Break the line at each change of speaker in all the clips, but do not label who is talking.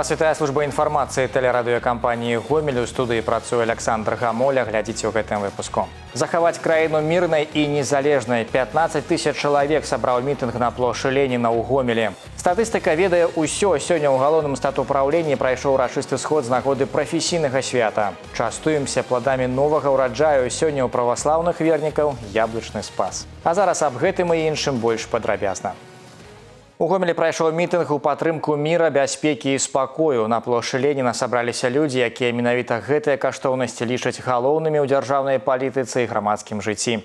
Вас вітае служба інфармацыі тэлерадыёкампаніі гомель у студыі працуе Александр Гамоля глядзіце ў гэтым выпуску. Захаваць краіну мірнай і незалежнай 15 тысяч чалавек сабраў мітынг на плошы Леніна ў гомелі. Статыстыка ведае ўсё сёння ў галоўным статупраўленні прайшоў рашысты сход з нагоды прафесійнага свята. Частуемся пладамі новага ўраджаю сёння ў праваслаўных вернікаў яблычны спас. А зараз аб гэтым і іншым больш падрабязна. У гомелі прайшоў мітынг у падтрымку міра бяспекі і спакою на плошы леніна сабраліся людзі якія менавіта гэтыя каштоўнасці лічаць галоўнымі ў дзяржаўнай палітыцы і грамадскім жыцці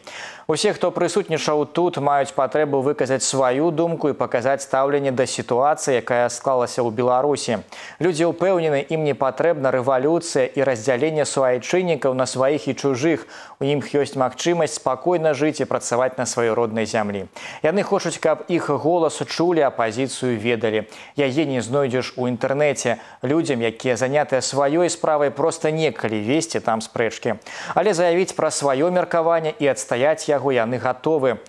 усе хто прысутнічаў тут маюць патрэбу выказаць сваю думку і паказаць стаўленне да сітуацыі якая склалася ў беларусі людзі ўпэўнены ім не патрэбна рэвалюцыя і раздзяленне суайчыннікаў на сваіх і чужых у ім ёсць магчымасць спакойна жыць і працаваць на сваёй роднай зямлі яны хочуць каб іх голасу чулі апазіцыю ведалі. Яе не знойдзеш у інтэрнэце людзям, якія занятыя сваёй справай проста некалі весці там спрэчкі. Але заявіць пра сваё меркаванне і адстаяць яго яны гатовы.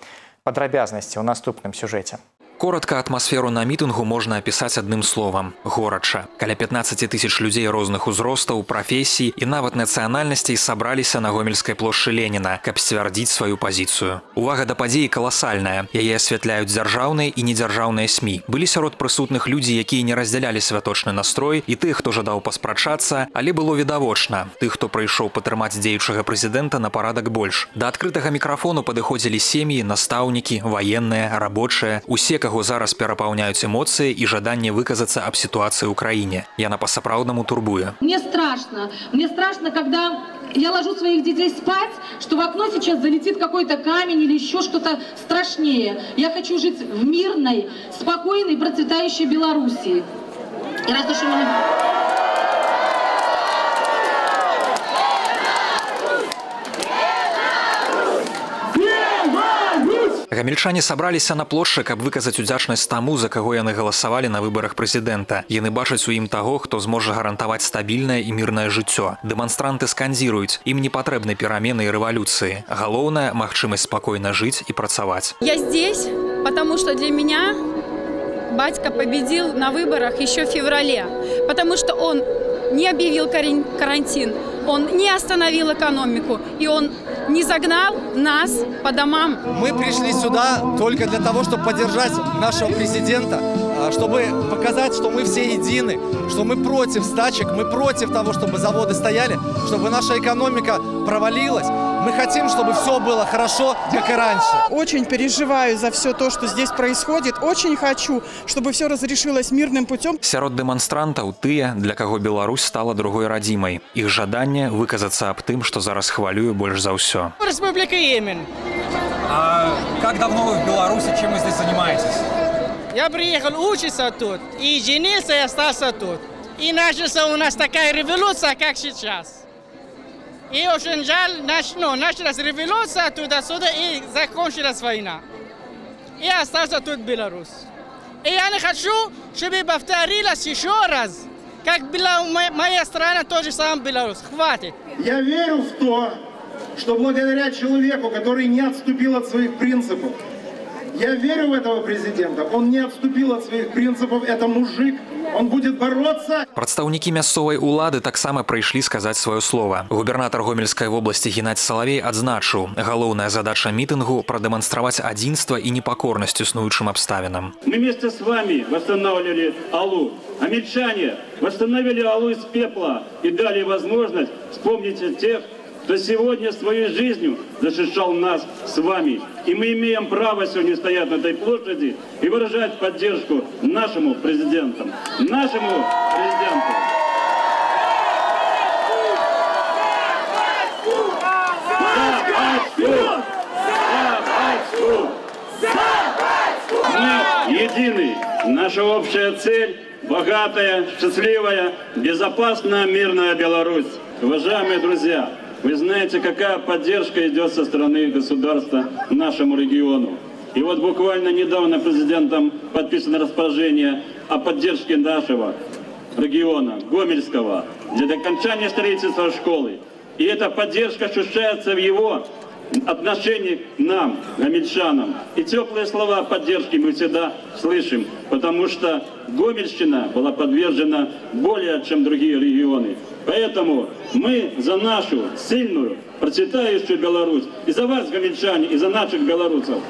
Падрабязнасці ў наступным сюжэце.
Коротко атмасферу на мітынгу можна апісаць адным словам горача каля 15 тысяч людзей розных узростаў прафесій і нават нацыянальнасцей сабраліся на гомельскай плошчы леніна каб сцвярдзіць сваю пазіцыю увага да падзеі каласальная яе асвятляюць дзяржаўныя і недзяржаўныя сМ былі сярод прысутных людзі якія не раздзялялі святочны настрой і тых хто жадаў паспрачацца але было відавочна тых хто прыйшоў падтрымаць дзеючага прэзідэнта на парадак больш да адкрытага мікрафону падыходзілі сем'і настаўнікі ваенныя рабочыя усе как каго зараз перапаўняюць эмоцыі і жаданне выказацца аб сітуацыі ў краіне яна па-сапраўднаму турбуе
мне страшно мне страшно когда я ложу своих детей спать что в окно сейчас залетит какой-то камень или еще что-то страшнее я хочу жить в мирной спокойной процветающей белоруссии и раз уж меня
гамельчане сабраліся на плошчы каб выказаць удзячнасць таму за каго яны галасавалі на выбарах прэзідэнта яны бачаць у ім таго хто зможа гарантаваць стабільнае і мірнае жыццё дэманстранты сканзіруюць ім не патрэбны перамены і рэвалюцыі галоўная магчымасць спакойна жыць і працаваць
я здесь потому что для меня батька победил на выборах еще в феврале потому что он не объявил карантин он не остановил экономику и он не загнал нас по домам.
Мы пришли сюда только для того, чтобы поддержать нашего президента, чтобы показать, что мы все едины, что мы против стачек, мы против того, чтобы заводы стояли, чтобы наша экономика провалилась. Мы хотим, чтобы все было хорошо, как и раньше.
Очень переживаю за все то, что здесь происходит. Очень хочу, чтобы все разрешилось мирным путем.
Сярод дэманстрантаў тыя, для каго Беларусь стала другой радзімай. Іх жаданне выказацца аб тым, што зараз хвалюю больш за ўсё.
Республика Йемен.
А как давно вы в Беларуси? Чем вы здесь занимаетесь?
Я приехал учиться тут, и женился и остался тут. И начался у нас такая революция, как сейчас. И очень жаль, нач, ну, началась революция туда-сюда, и закончилась война. И остался тут Беларусь. И я не хочу, чтобы повторилось еще раз, как была моя страна, тоже сам Беларусь. Хватит.
Я верю в то, что благодаря человеку, который не отступил от своих принципов, я верю в этого президента. Он не отступил от своих принципов. Это мужик. Он будет бороться.
Прадстаўнікі мясцовай улады таксама прыйшлі сказаць сваё слово. Губернатор гомельскай вобласці Геннадзь Салавей адзначыў, галоўная задача мітынгу прадэманстраваць адзінства і непакорнасць існуючым абставінам.
Мы вместе с вами восстанавливали Алу. Амельчане восстановили Алу из пепла и дали возможность вспомнить о тех, кто сегодня своей жизнью защищал нас с вами. И мы имеем право сегодня стоять на этой площади и выражать поддержку нашему президенту. Нашему президенту. Мы едины. Наша общая цель – богатая, счастливая, безопасная, мирная Беларусь. Уважаемые друзья, вы знаете, какая поддержка идет со стороны государства нашему региону. И вот буквально недавно президентом подписано распоряжение о поддержке нашего региона, Гомельского, для окончания строительства школы. И эта поддержка ощущается в его отношении к нам, гомельчанам. И теплые слова поддержки мы всегда слышим, потому что Гомельщина была подвержена более, чем другие регионы. Поэтому мы за нашу сильную, процветающую Беларусь, и за вас, гомельчане, и за наших белорусов.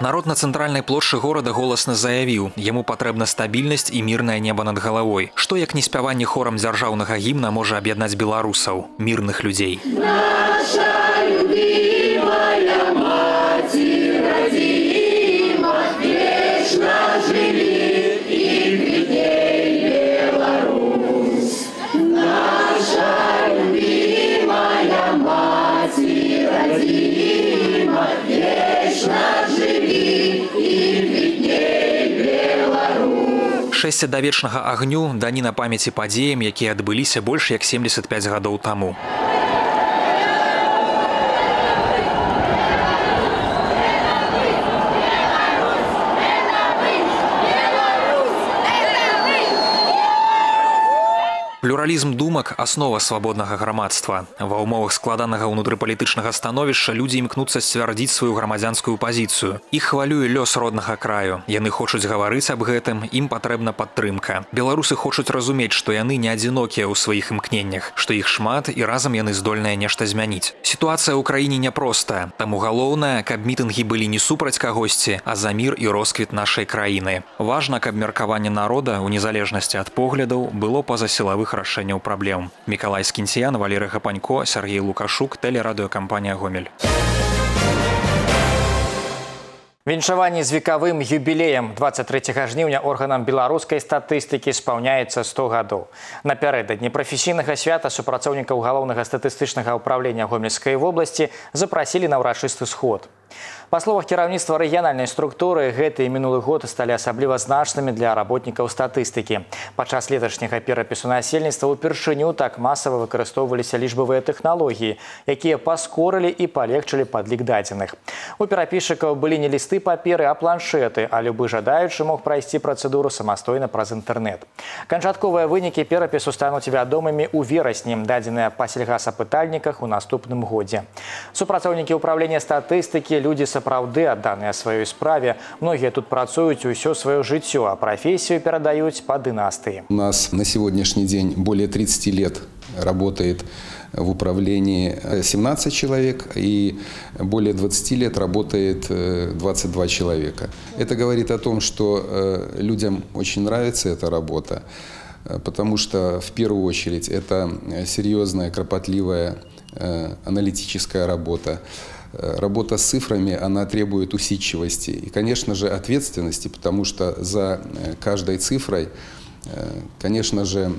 Народ на цэнтральнай плошчы горада голасна заявіў, яму патрэбна стабільнасць і мірнае неба над галавой. Што як не спяванне хорам дзяржаўнага гімна можа аб'яднаць беларусаў, мірных людзей. Наша Шэсце да вечнага агню дані на памяці падзеям, якія адбыліся больш як 75 гадоў таму. Плюралізм думак аснова свабоднага грамадства. Ва ўмовах складанага ўнутрыпалітычнага становішча людзі імкнуцца сцвярдзіць сваю грамадзянскую пазіцыю. Іх хвалюе лёс роднага краю. Яны хочуць гаварыць аб гэтым, ім патрэбна падтрымка. Беларусы хочуць разумець, што яны не адзінокія ў сваіх імкненнях, што іх шмат і разам яны здольныя нешта змяніць. Сітуацыя ў краіне няпростая, таму галоўнае, каб мітынгі былі не супраць кагосьці, а за мір і росквіт нашай краіны. Важна, каб меркаванне народа ў незалежнасці ад поглядаў было па-за сілавых новых рашэнняў праблем. Мікалай Скінціян, Валеры Гапанько, Сергей Лукашук, тэлерадыёкампанія Гомель.
Віншаванне з векавым юбілеем 23 жніўня органам беларускай статыстыкі спаўняецца 100 гадоў. Напярэдадні прафесійнага свята супрацоўнікаў галоўнага статыстычнага ўправлення гомельскай вобласці запрасілі на ўрачысты сход. Па словах кіраўніцтва рэгіянальнай структуры гэты і мінулы год сталі асабліва значнымі для работнікаў статыстыкі. Падчас леташняга перапісу насельніцтва ўпершыню так масава выкарыстоўваліся лічбавыя тэхналогіі, якія паскорылі і палегчылі падлік дадзеных. У перапісчыкаў былі не лісты паперы, а планшеты, а любы жадаючы мог прайсці працэдуру самастойна праз інтэрнэт. Канчатковыя вынікі перапісу стануць вядомымі ў верасні, дадзеныя па сельгасапытальніках у наступным годзе. Супрацоўнікі ўправлення статыстыкі людзі са сапраўды адданыя сваёй справе многія тут працуюць усё сваё жыццё а прафесію перадаюць по дынастыі
у нас на сегодняшний день более 30 лет работает в управлении 17 человек и более 20 лет работает 22 человека. Это говорит о том, что э, людям очень нравится эта работа, э, потому что в первую очередь это серьезная, кропотливая э, аналитическая работа. Э, работа с цифрами, она требует усидчивости и, конечно же, ответственности, потому что за э, каждой цифрой э, Конечно же,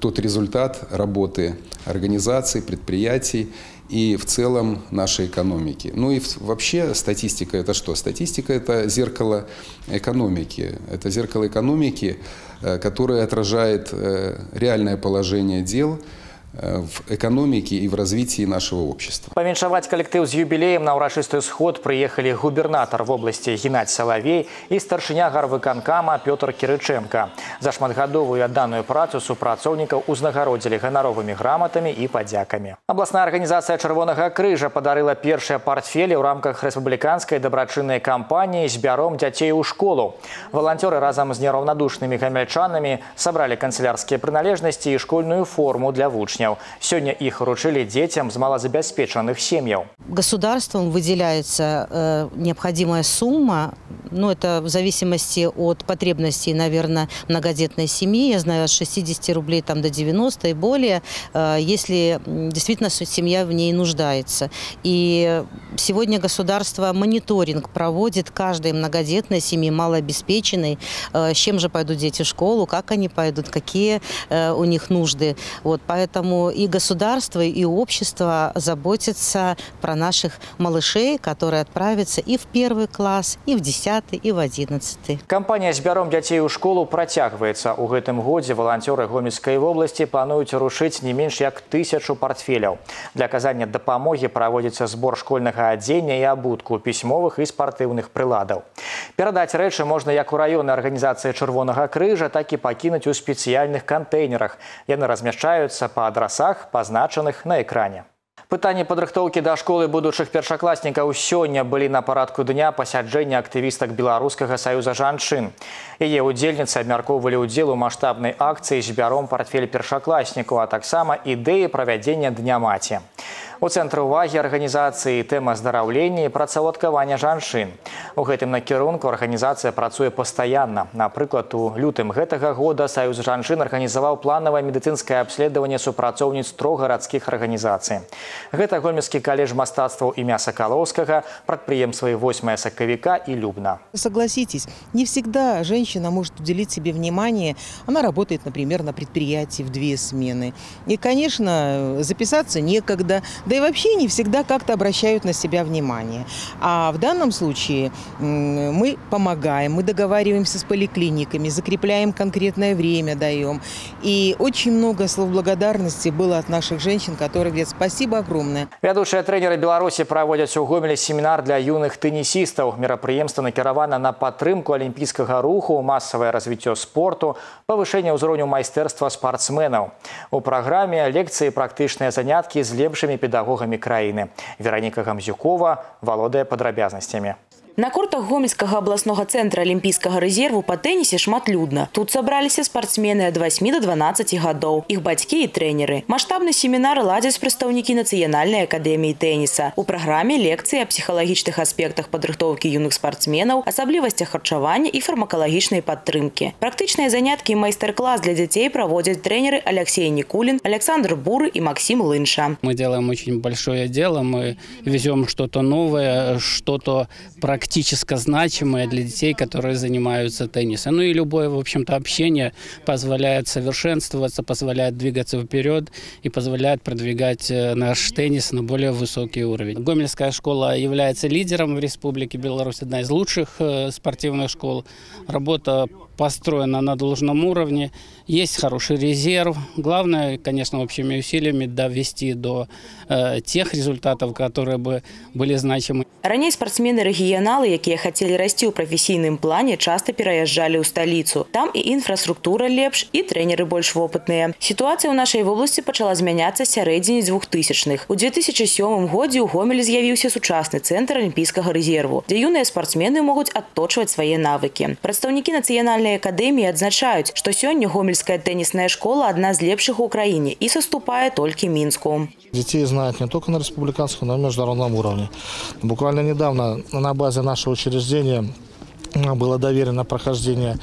тот результат работы организаций, предприятий и в целом нашей экономики. Ну и вообще статистика это что? Статистика это зеркало экономики. Это зеркало экономики, которое отражает реальное положение дел, в экономике и в развитии нашего общества.
Павіншаваць калектыў з юбілеем на ўрачысты сход прыехалі губернатар в области Геннадзь Салавей і старшыня гарвыканкама Пётр Кірыченко. За шматгадовую адданую працу супрацоўнікаў узнагародзілі ганаровымі граматамі і падзякамі. Абласная арганізацыя чырвонага крыжа падарыла першыя партфелі ў рамках рэспубліканскай дабрачыннай кампаніі збяром дзяцей у школу. Валанцёры разам з нераўнадушнымі гамяльчанамі сабралі канцелярскія прыналежнасці і школьную форму для вучняў вучняў. Сегодня их вручили детям с малозабеспеченных сем'яў.
Государством выделяется э, необходимая сумма, ну это в зависимости от потребностей, наверное, многодетной семьи, я знаю, от 60 рублей там, до 90 и более, э, если действительно семья в ней нуждается. И сегодня государство мониторинг проводит каждой многодетной семьи, малообеспеченной, э, с чем же пойдут дети в школу, как они пойдут, какие э, у них нужды. Вот, поэтому Поэтому и государство, и общество заботятся про наших малышей, которые отправятся и в первый класс, и в десятый, и в одиннадцатый.
Кампания «Збяром дзяцей у школу» працягваецца. У гэтым годзе валанцёры Гомельскай вобласці плануюць рушыць не менш як тысячу портфеляў. Для аказання дапамогі праводзіцца збор школьнага адзення і абутку пісьмовых і спартыўных прыладаў. Перадаць рэчы можна як у раённай арганізацыі чырвонага крыжа, так і пакінуць у спецыяльных кантэйнерах. Яны размяшчаюцца па адрасах, пазначаных на экране. Пытанні падрыхтоўкі да школы будучых першакласнікаў сёння былі на парадку дня пасяджэння актывістак беларускага саюза жанчын. Яе удзельніцы абмяркоўвалі ўдзел у маштабнай акцыі збяром портфель першакласнікаў, а таксама ідэі правядзення дня маці. У цэнтры ўвагі арганізацыі тэма здараўлення і працаўладкавання жанчын. У гэтым накірунку арганізацыя працуе пастаянна. Напрыклад, у лютым гэтага года саюз жанчын арганізаваў планавае медыцынскае абследаванне супрацоўніц трох гарадскіх арганізацый. Гэта гомельскі калеж мастацтваў імя Сакалоўскага, прадпрыемствы 8 сакавіка и Любна.
Согласитесь, не всегда женщина может уделить себе внимание. Она работает, например, на предприятии в две смены. И, конечно, записаться некогда, да и вообще не всегда как-то обращают на себя внимание. А в данном случае мы помогаем, мы договариваемся с поликлиниками, закрепляем конкретное время, даем. И очень много слов благодарности было от наших женщин, которые говорят спасибо огромное.
Вядучыя трэнеры Беларусі праводзяць у гомелі семінар для юных тэнісістаў. Мерапрыемства накіравана на падтрымку алімпійскага руху, масавае развіццё спорту, павышэнне ўзроўню майстэрства спартсменаў. У праграме лекцыі практычныя заняткі з лепшымі педагогамі педагогамі краіны. Вераніка Гамзюкова валодае падрабязнасцямі.
На кортах гомельскага абласнога цэнтра алімпійскага рэзерву па тэнісе шматлюдна. Тут сабраліся спартсмены ад 8 до 12 гадоў, іх бацькі і трэнеры. Маштабны семінар ладзяць прадстаўнікі нацыянальнай акадэміі тэніса. У праграме лекцыі о псіхалагічных аспектах падрыхтоўкі юных спартсменаў, асаблівасцях харчавання і фармакалагічнай падтрымкі. Практычныя заняткі і майстар-клас для дзяцей праводзяць трэнеры Алексей Никулин, Александр Буры и Максим Лынша.
Мы делаем очень большое дело, мы везем что-то новое, что-то практическое практически значимое для детей, которые занимаются теннисом. Ну и любое, в общем-то, общение позволяет совершенствоваться, позволяет двигаться вперед и позволяет продвигать э, наш теннис на более высокий уровень. Гомельская школа является лидером в Республике Беларусь, одна из лучших э, спортивных школ. Работа построена на должном уровне, есть хороший резерв. Главное, конечно, общими усилиями довести до э, тех результатов, которые бы были значимы.
Ранее спортсмены-регионалы, которые хотели расти в профессийном плане, часто переезжали в столицу. Там и инфраструктура лепш, и тренеры больше опытные. Ситуация в нашей области начала изменяться с середины 2000-х. У 2007 году у Гомелі з'явився сучасний центр Олімпійського резерву, де юные спортсмены могут отточивать свои навыки. Представники национальной теннисной академии отзначают, что сегодня Гомельская теннисная школа одна из лепших в Украине и соступает только Минску.
Детей знают не только на республиканском, но и на международном уровне. Буквально недавно на базе нашего учреждения было доверено прохождение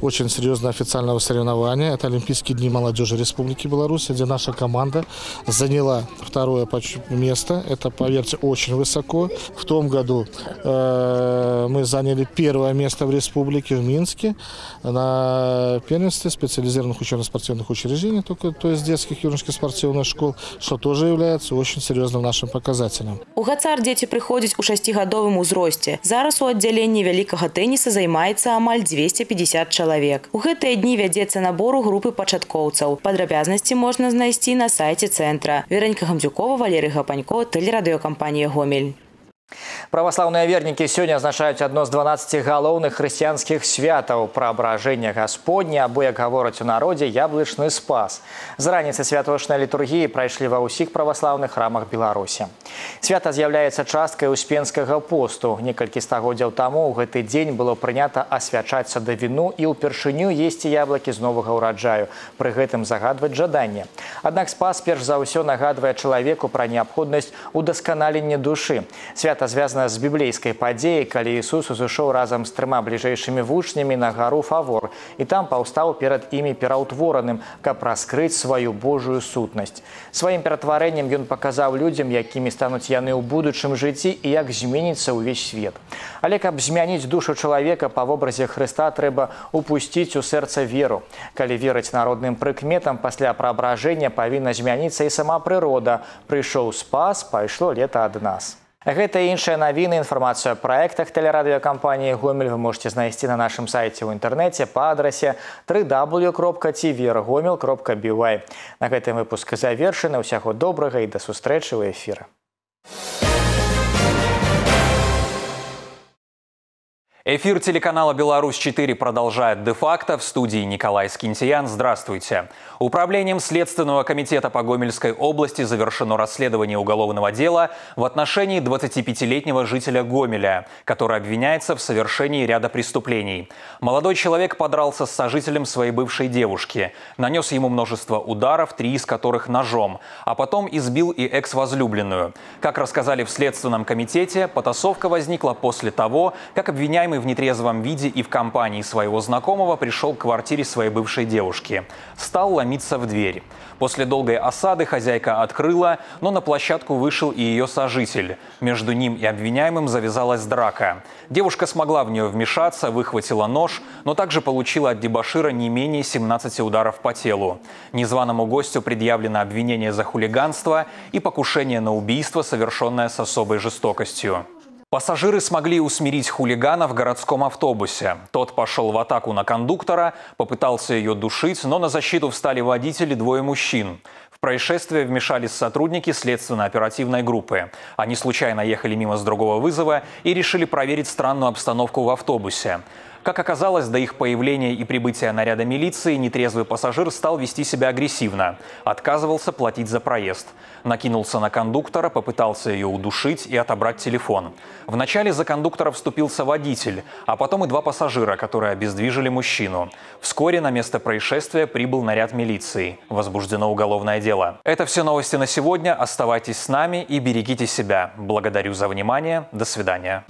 очень серьезного официального соревнования. Это Олимпийские дни молодежи Республики Беларусь, где наша команда заняла второе место. Это, поверьте, очень высоко. В том году э, мы заняли первое место в республике, в Минске, на первенстве специализированных учебно-спортивных учреждений, только, то есть детских юношеских спортивных школ, что тоже является очень серьезным нашим показателем.
У Гацар дети приходят у шестигадовым узросте. Зараз у отделении Великого тенниса тэніса займаецца амаль 250 чалавек. У гэтыя дні вядзецца набору групы пачаткоўцаў. Падрабязнасці можна знайсці на сайце цэнтра. Вераніка Гамдзюкова, Валерый Гапанько, тэлерадыёкампанія Гомель.
Праваслаўныя вернікі сёння азначаюць адно з 12 галоўных хрысціянскіх святаў праабражэння гасподня або як гавораць у народзе яблычны спас. З раніцы святочнай літургіі прайшлі ва ўсіх праваслаўных храмах Беларусі. Свята з'яўляецца часткай успенскага посту. Некалькі стагоддзяў таму ў гэты дзень было прынята асвячаць садавіну і ўпершыню есці яблыкі з новага ўраджаю. Пры гэтым загадваць жаданне. Аднак спас перш за ўсё нагадвае чалавеку пра неабходнасць удасканалення душы. Свята свята звязана з біблейскай падзеяй, калі Ісус узышоў разам з трыма бліжэйшымі вучнямі на гару фавор і там паўстаў перад імі пераўтвораным, каб раскрыць сваю Божую сутнасць. Сваім ператварэннем ён паказаў людзям, якімі стануць яны ў будучым жыцці і як зменіцца ўвесь свет. Але каб змяніць душу чалавека па вобразе Хрыста трэба упусціць у сэрца веру. Калі верыць народным прыкметам пасля праабражэння павінна змяніцца і сама прырода. Прыйшоў спас, пайшло лета ад нас. Гэта іншыя навіны інфармацыю праектах тэлерадыёкампаніі гомель вы можете знайсці на нашым сайце ў інтэрнэце па адрасе www.tvергомел.by На гэтым выпуск завершаны. Ўсяго добрага і да сустрэчы ў эфіры
Эфир телеканала «Беларусь-4» продолжает де-факто. В студии Николай Скинтиян. Здравствуйте. Управлением Следственного комитета по Гомельской области завершено расследование уголовного дела в отношении 25-летнего жителя Гомеля, который обвиняется в совершении ряда преступлений. Молодой человек подрался с сожителем своей бывшей девушки, нанес ему множество ударов, три из которых ножом, а потом избил и экс-возлюбленную. Как рассказали в Следственном комитете, потасовка возникла после того, как обвиняемый в нетрезвом виде и в компании своего знакомого пришел к квартире своей бывшей девушки. Стал ломить ломиться в дверь. После долгой осады хозяйка открыла, но на площадку вышел и ее сожитель. Между ним и обвиняемым завязалась драка. Девушка смогла в нее вмешаться, выхватила нож, но также получила от дебашира не менее 17 ударов по телу. Незваному гостю предъявлено обвинение за хулиганство и покушение на убийство, совершенное с особой жестокостью. Пассажиры смогли усмирить хулигана в городском автобусе. Тот пошел в атаку на кондуктора, попытался ее душить, но на защиту встали водители двое мужчин. В происшествие вмешались сотрудники следственно-оперативной группы. Они случайно ехали мимо с другого вызова и решили проверить странную обстановку в автобусе. Как оказалось, до их появления и прибытия наряда милиции нетрезвый пассажир стал вести себя агрессивно. Отказывался платить за проезд. Накинулся на кондуктора, попытался ее удушить и отобрать телефон. Вначале за кондуктора вступился водитель, а потом и два пассажира, которые обездвижили мужчину. Вскоре на место происшествия прибыл наряд милиции. Возбуждено уголовное дело. Это все новости на сегодня. Оставайтесь с нами и берегите себя. Благодарю за внимание. До свидания.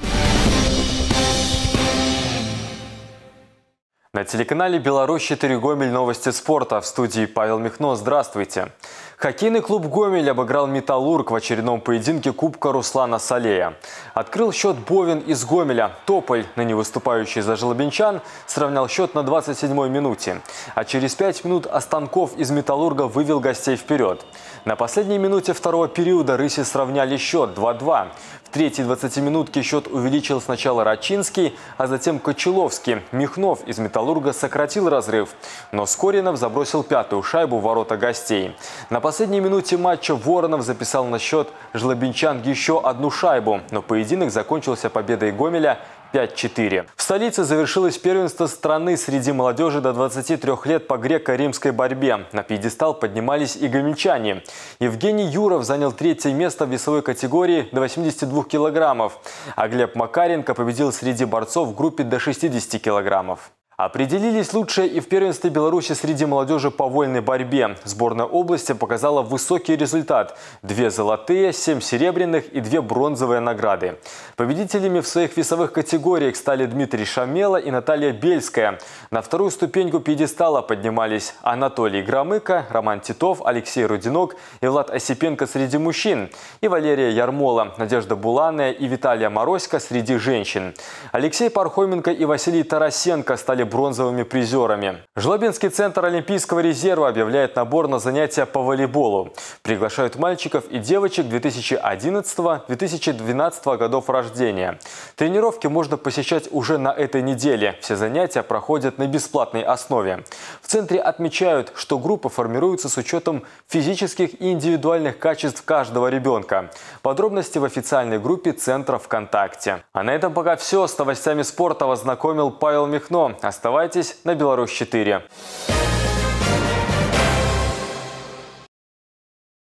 На телеканале «Беларусь-4 Гомель. Новости спорта». В студии Павел Михно. Здравствуйте. Хоккейный клуб «Гомель» обыграл «Металлург» в очередном поединке Кубка Руслана Салея. Открыл счет Бовин из Гомеля. Тополь, ныне выступающий за Жлобинчан, сравнял счет на 27-й минуте. А через 5 минут Останков из «Металлурга» вывел гостей вперед. На последней минуте второго периода рыси сравняли счет 2-2. В третьей 20-минутке счет увеличил сначала Рачинский, а затем Кочеловский. Михнов из «Металлурга» сократил разрыв, но Скоринов забросил пятую шайбу в ворота гостей. На последней минуте матча Воронов записал на счет Жлобинчан еще одну шайбу, но поединок закончился победой Гомеля 5-4. В столице завершилось первенство страны среди молодежи до 23 лет по греко-римской борьбе. На пьедестал поднимались и гомельчане. Евгений Юров занял третье место в весовой категории до 82 килограммов, а Глеб Макаренко победил среди борцов в группе до 60 килограммов. Определились лучшие и в первенстве Беларуси среди молодежи по вольной борьбе. Сборная области показала высокий результат. Две золотые, семь серебряных и две бронзовые награды. Победителями в своих весовых категориях стали Дмитрий Шамела и Наталья Бельская. На вторую ступеньку пьедестала поднимались Анатолий Громыко, Роман Титов, Алексей Рудинок и Влад Осипенко среди мужчин. И Валерия Ярмола, Надежда Буланая и Виталия Морозько среди женщин. Алексей Пархоменко и Василий Тарасенко стали бронзовыми призерами. Жлобинский центр Олимпийского резерва объявляет набор на занятия по волейболу. Приглашают мальчиков и девочек 2011-2012 годов рождения. Тренировки можно посещать уже на этой неделе. Все занятия проходят на бесплатной основе. В центре отмечают, что группа формируется с учетом физических и индивидуальных качеств каждого ребенка. Подробности в официальной группе Центра ВКонтакте. А на этом пока все. С новостями спорта вас Павел Михно. Оставайтесь на Беларусь 4.